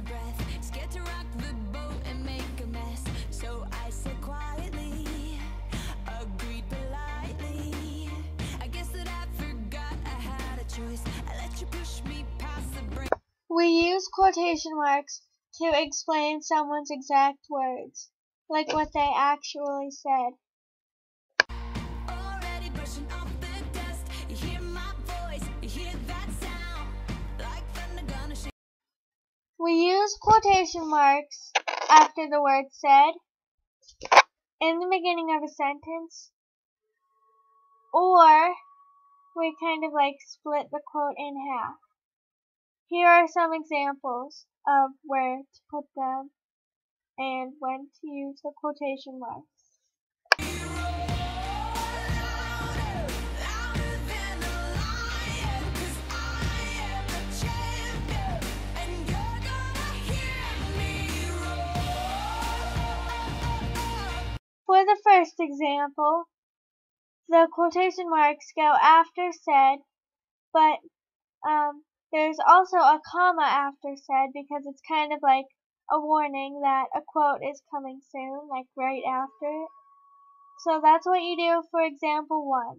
my breath. Scared to rock the boat and make a mess. So I said quietly, agreed politely. I guess that I forgot I had a choice. I let you push me past the. We use quotation marks to explain someone's exact words, like what they actually said. We use quotation marks after the word said, in the beginning of a sentence, or we kind of like split the quote in half. Here are some examples of where to put them and when to use the quotation marks. first example, the quotation marks go after said, but um, there's also a comma after said because it's kind of like a warning that a quote is coming soon, like right after it. So that's what you do for example 1.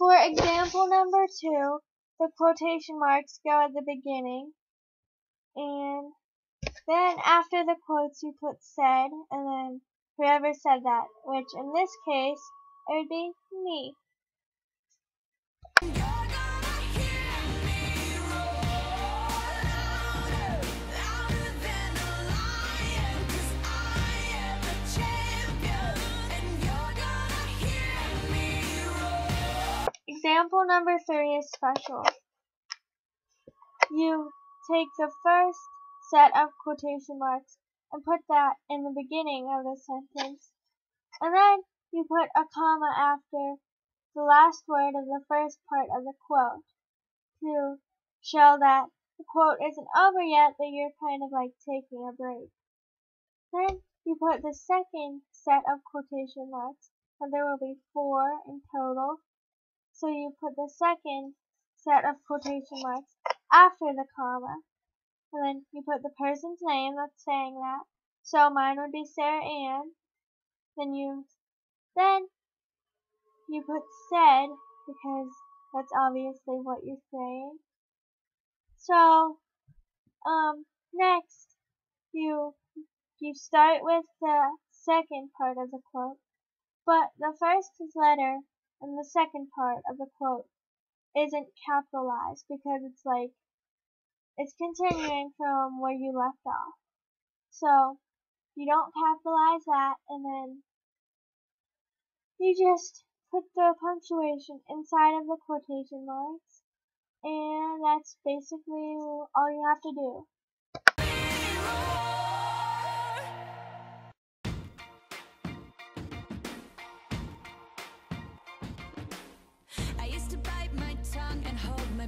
For example number two, the quotation marks go at the beginning, and then after the quotes you put said, and then whoever said that, which in this case, it would be me. Example number three is special. You take the first set of quotation marks and put that in the beginning of the sentence, and then you put a comma after the last word of the first part of the quote to show that the quote isn't over yet, but you're kind of like taking a break. Then you put the second set of quotation marks, and there will be four in total. So you put the second set of quotation marks after the comma. And then you put the person's name that's saying that. So mine would be Sarah Ann. Then you then you put said because that's obviously what you're saying. So um next you you start with the second part of the quote, but the first letter and the second part of the quote isn't capitalized because it's like it's continuing from where you left off. So you don't capitalize that and then you just put the punctuation inside of the quotation marks and that's basically all you have to do. In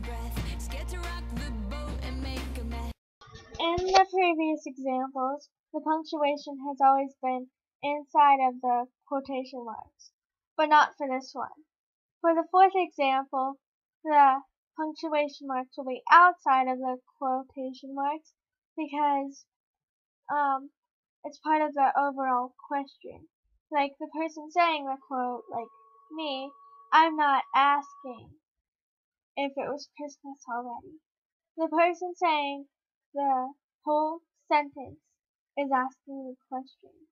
the previous examples, the punctuation has always been inside of the quotation marks, but not for this one. For the fourth example, the punctuation marks will be outside of the quotation marks because um, it's part of the overall question. Like the person saying the quote, like me, I'm not asking if it was Christmas already. The person saying the whole sentence is asking the question,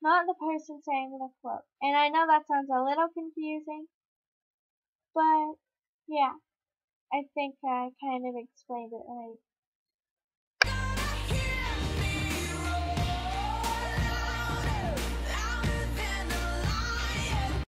not the person saying the quote. And I know that sounds a little confusing, but yeah, I think I kind of explained it right.